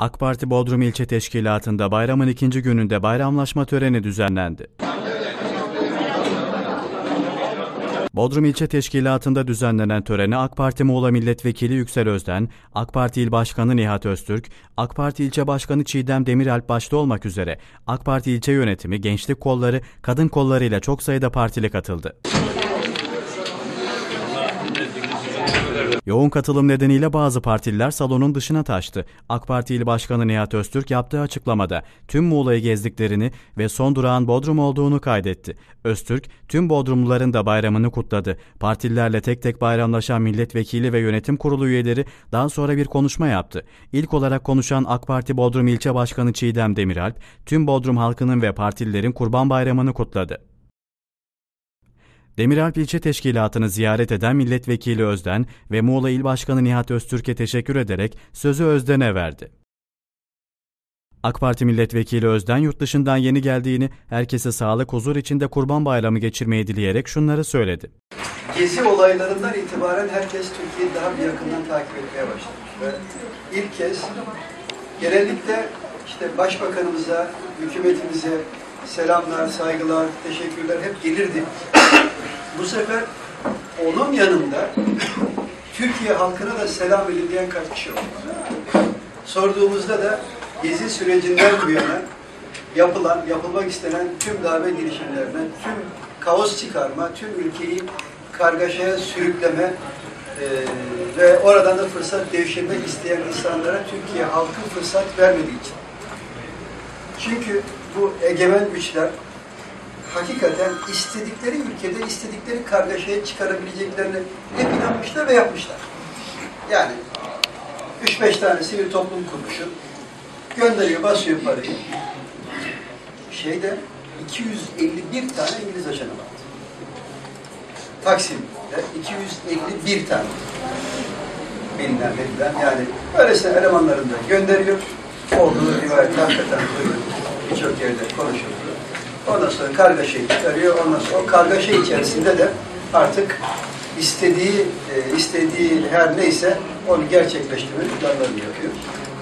AK Parti Bodrum İlçe Teşkilatı'nda bayramın ikinci gününde bayramlaşma töreni düzenlendi. Bodrum İlçe Teşkilatı'nda düzenlenen törene AK Parti Muğla Milletvekili Yüksel Özden, AK Parti İl Başkanı Nihat Öztürk, AK Parti İlçe Başkanı Çiğdem Demiralp başta olmak üzere AK Parti İlçe Yönetimi, gençlik kolları, kadın kolları ile çok sayıda partili katıldı. Yoğun katılım nedeniyle bazı partililer salonun dışına taştı. AK Parti İl Başkanı Nihat Öztürk yaptığı açıklamada tüm Muğla'yı gezdiklerini ve son durağın Bodrum olduğunu kaydetti. Öztürk, tüm Bodrumluların da bayramını kutladı. Partililerle tek tek bayramlaşan milletvekili ve yönetim kurulu üyeleri daha sonra bir konuşma yaptı. İlk olarak konuşan AK Parti Bodrum İlçe Başkanı Çiğdem Demiralp, tüm Bodrum halkının ve partililerin Kurban Bayramı'nı kutladı. Demiralp İlçe Teşkilatı'nı ziyaret eden Milletvekili Özden ve Muğla İl Başkanı Nihat Öztürk'e teşekkür ederek sözü Özden'e verdi. AK Parti Milletvekili Özden yurt dışından yeni geldiğini, herkese sağlık, huzur içinde Kurban Bayramı geçirmeyi dileyerek şunları söyledi. Gezi olaylarından itibaren herkes Türkiye'yi daha bir yakından takip etmeye başlamış. Ve ilk kez genellikle işte başbakanımıza, hükümetimize selamlar, saygılar, teşekkürler hep gelirdi. Bu sefer onun yanında Türkiye halkına da selam edin diyen kaç kişi oldu. Sorduğumuzda da gezi sürecinden bu yana yapılan, yapılmak istenen tüm darbe girişimlerine, tüm kaos çıkarma, tüm ülkeyi kargaşaya sürükleme e, ve oradan da fırsat devşirmek isteyen insanlara Türkiye halkı fırsat vermediği için. Çünkü bu egemen güçler hakikaten istedikleri ülkede istedikleri kargaşaya çıkarabileceklerini hep inanmışlar ve yapmışlar. Yani 3-5 tane sivil toplum kuruluşu gönderiyor, basıyor parayı. Şeyde 251 tane İngiliz ajanı vardı. Taksim'de 251 tane bilinen verilen yani öylesine elemanlarını da gönderiyor. Olduğu rivayet hakikaten birçok yerde konuşuldu. Ondan sonra kargaşayı çıkarıyor. Ondan sonra o kargaşa içerisinde de artık istediği e, istediği her neyse onu gerçekleştirmenin planlarını yapıyor.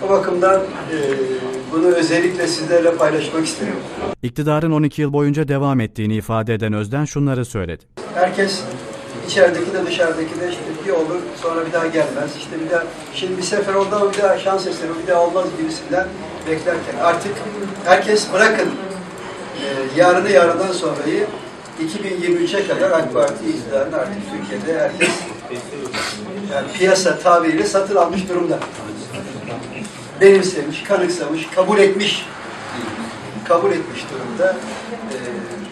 O bakımdan e, bunu özellikle sizlerle paylaşmak isterim. İktidarın 12 yıl boyunca devam ettiğini ifade eden Özden şunları söyledi. Herkes içerideki de dışarıdaki de işte bir olur sonra bir daha gelmez. İşte bir daha şimdi bir sefer oldu ama bir daha şans eseri bir daha olmaz gibisinden beklerken artık herkes bırakın e, yarını yarından sonrayı 2023'e kadar AK Parti iktidarını artık Türkiye'de herkes yani piyasa tabiriyle satın almış durumda. Benimsemiş, kanıksamış, kabul etmiş kabul etmiş durumda. E,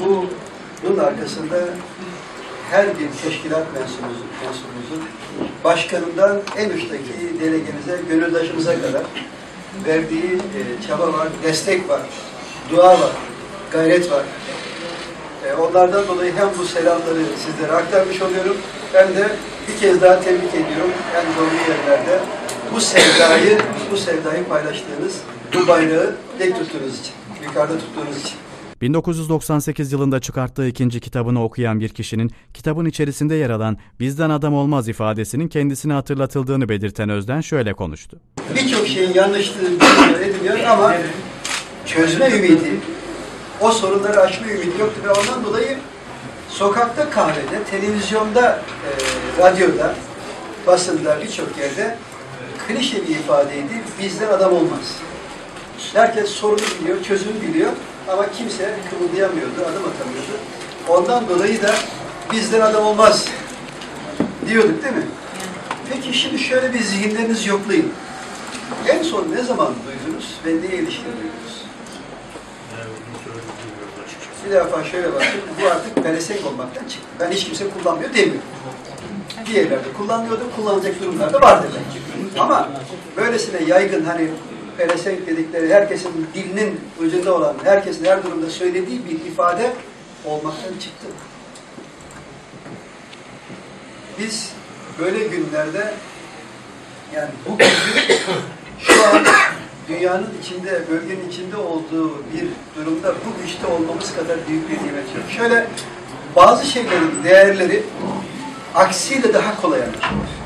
bu bunun arkasında her bir teşkilat mensubumuzun, mensubumuzun başkanından en üstteki delegemize, gönüldaşımıza kadar verdiği e, çaba var, destek var, dua var, gayret var. E, onlardan dolayı hem bu selamları sizlere aktarmış oluyorum, hem de bir kez daha tebrik ediyorum en doğru yerlerde bu sevdayı, bu sevdayı paylaştığınız, bu bayrağı tek tuttuğunuz için, yukarıda tuttuğunuz için. 1998 yılında çıkarttığı ikinci kitabını okuyan bir kişinin kitabın içerisinde yer alan bizden adam olmaz ifadesinin kendisine hatırlatıldığını belirten Özden şöyle konuştu. Birçok şeyin yanlışlığı ediliyor ama çözme ümidi, o sorunları aşma ümidi yoktu ve ondan dolayı sokakta, kahvede, televizyonda, e, radyoda, basında birçok yerde klişe bir ifadeydi. Bizden adam olmaz. Herkes sorunu biliyor, çözümü biliyor ama kimse kımıldayamıyordu, adım atamıyordu. Ondan dolayı da bizden adam olmaz diyorduk değil mi? Peki şimdi şöyle bir zihinlerinizi yoklayın. En son ne zaman duydunuz ve neye ilişkin duydunuz? Bir defa şöyle bakın, bu artık pelesenk olmaktan çıktı. Ben hiç kimse kullanmıyor demiyorum. Diğerlerde kullanmıyordu, kullanacak durumlarda vardır belki. Ama böylesine yaygın hani pelesenk dedikleri herkesin dilinin ucunda olan, herkesin her durumda söylediği bir ifade olmaktan çıktı. Biz böyle günlerde yani bu şu an dünyanın içinde, bölgenin içinde olduğu bir durumda bu güçte olmamız kadar büyük bir nimet yok. Şöyle bazı şeylerin değerleri aksiyle daha kolay anlaşılır.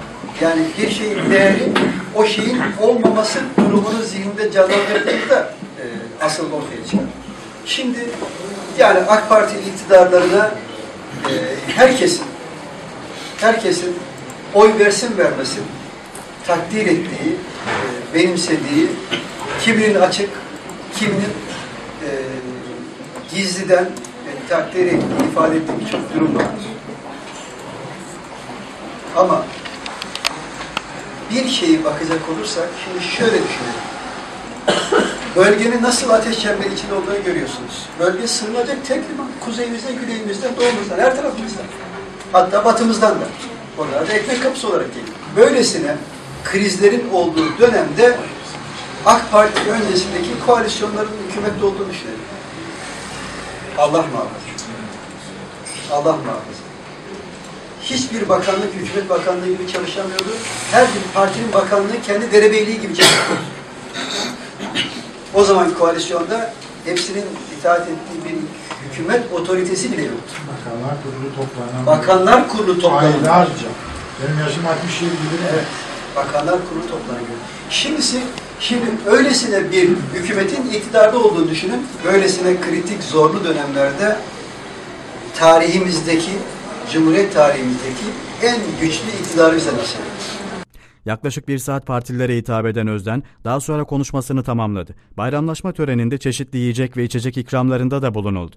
Yani bir şeyin değeri o şeyin olmaması durumunu zihninde canlandırdığında e, asıl ortaya çıkar. Şimdi yani AK Parti iktidarlarına e, herkesin herkesin oy versin vermesin takdir ettiği, benimsediği, kiminin açık, kiminin e, gizliden e, takdir ettiği, ifade ettiği birçok durum var. Ama bir şeyi bakacak olursak, şimdi şöyle düşünelim. Bölgenin nasıl ateş çemberi içinde olduğunu görüyorsunuz. Bölge sığınacak tek liman. Kuzeyimizden, güneyimizden, doğumuzdan, her tarafımızdan. Hatta batımızdan da. Onlar da ekmek kapısı olarak geliyor. Böylesine krizlerin olduğu dönemde AK Parti öncesindeki koalisyonların hükümette olduğunu düşünelim. Allah muhafaza. Allah muhafaza. Hiçbir bakanlık, hükümet bakanlığı gibi çalışamıyordu. Her bir partinin bakanlığı kendi derebeyliği gibi çalışıyordu. O zamanki koalisyonda hepsinin itaat ettiği bir hükümet otoritesi bile yoktu. Bakanlar Kurulu toplanan Bakanlar Kurulu toplandı. aylarca. Benim yaşım 67 bilir. Evet. Bakanlar Kurulu toplanıyor. Şimdisi, şimdi öylesine bir hükümetin iktidarda olduğunu düşünün. Böylesine kritik, zorlu dönemlerde tarihimizdeki, Cumhuriyet tarihimizdeki en güçlü iktidarı bize nasip. Yaklaşık bir saat partililere hitap eden Özden daha sonra konuşmasını tamamladı. Bayramlaşma töreninde çeşitli yiyecek ve içecek ikramlarında da bulunuldu.